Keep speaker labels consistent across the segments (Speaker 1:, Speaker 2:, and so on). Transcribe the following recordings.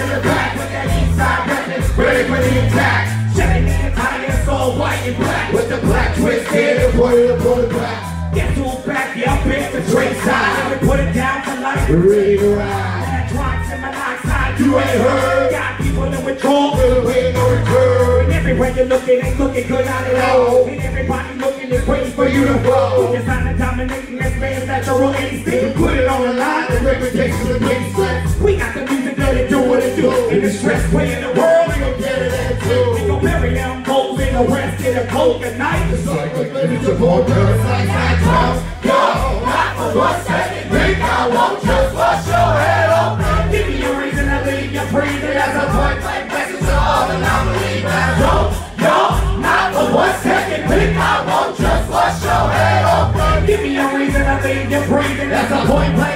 Speaker 1: in the back with that east side record, ready for the attack. Shedding the entire soul, white and black, with the black twist here and
Speaker 2: put it upon the back.
Speaker 1: Guess who's back? Yeah, I'm back to Dre side. Let me put it down for life. We're ready to ride. Electronics in my side, You ain't heard. Got people in withdrawal. We're
Speaker 2: no return.
Speaker 1: And everywhere you're looking, ain't looking good out at all. And everybody looking is waiting for you to fall. It's not a dominating this man's natural instinct. Put it on the line, the reputation And the stress way in the world, we gon' get it at too. We gon' bury them goals in the rest in the cold at night. It's like
Speaker 3: a to more parasite like
Speaker 2: clowns. Yo, not for
Speaker 1: one second. Think I won't just bust your head off. Give me a reason to leave you breathing as a a point blank message to all non-believers. Yo, yo, not for one second. Think I won't just bust your head open. Give me a reason to leave you breathing. That's a point blank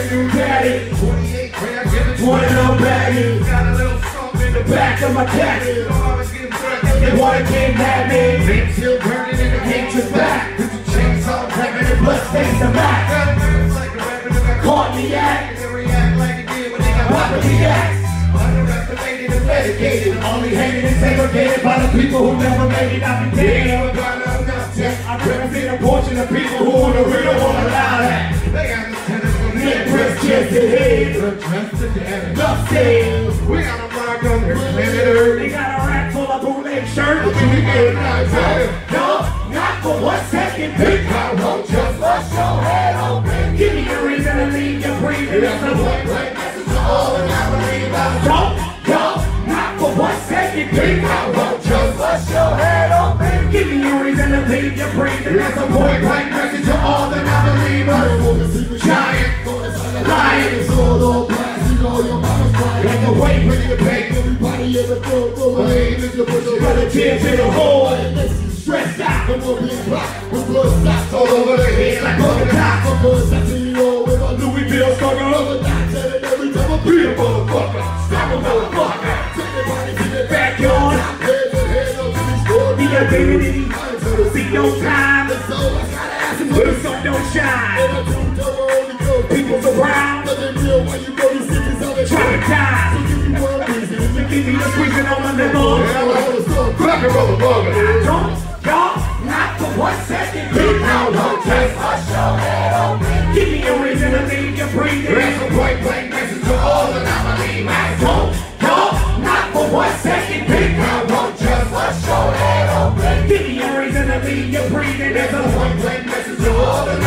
Speaker 2: Brand new get it. 28 grams, it to One little baggie. Got a little something in the Back of my jacket. Getting threatened. They wanna
Speaker 1: kidnap me.
Speaker 2: Things still burning in the Nature's back. With the chainsaw grabbing the
Speaker 1: blood stains the back.
Speaker 2: Rapping in the Caught me at. They react like it did when they got. Underestimated and medicated. Only hated and
Speaker 1: segregated by the people who never made it the They dead.
Speaker 2: The Get chest to
Speaker 1: head.
Speaker 2: Dressed to death.
Speaker 1: Enough.
Speaker 2: We got a mark on the planet Earth. They
Speaker 1: got a rack full of bootleg shirts. We get nice out. No, not for one second. Pick I won't just bust your head open. Give me a reason to leave your breathing. That's a point blank
Speaker 2: message to all the non-believers.
Speaker 1: Don't, don't, not for one second. Pick I won't just bust your head open. Give me a reason to leave your breathing. That's a point blank message to all the non-believers.
Speaker 3: Giant, Lying. To put your brother in a hole. It makes you stressed
Speaker 1: out.
Speaker 3: I'm gonna be black with blood spots all over the head like on the top. I'm gonna set you all with a Louisville Slugger. I'm gonna every time I be a
Speaker 2: motherfucker. Stop
Speaker 1: a motherfucker.
Speaker 3: Take your body to the backyard. Heads and heads up to these doors. Be a dignity. See no time. But the sun
Speaker 1: don't shine.
Speaker 2: rock and roll lover.
Speaker 1: Don't y'all not for one second. Beat down no test. Hush your head on me. Give me a reason to leave you breathing. There's a
Speaker 2: point blank message to all the nominee max.
Speaker 1: Don't y'all not for one second. Beat down no test. Hush your head on me. Give me a reason to leave you breathing. There's a point
Speaker 2: blank message to all the